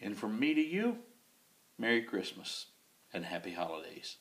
And from me to you, Merry Christmas and Happy Holidays.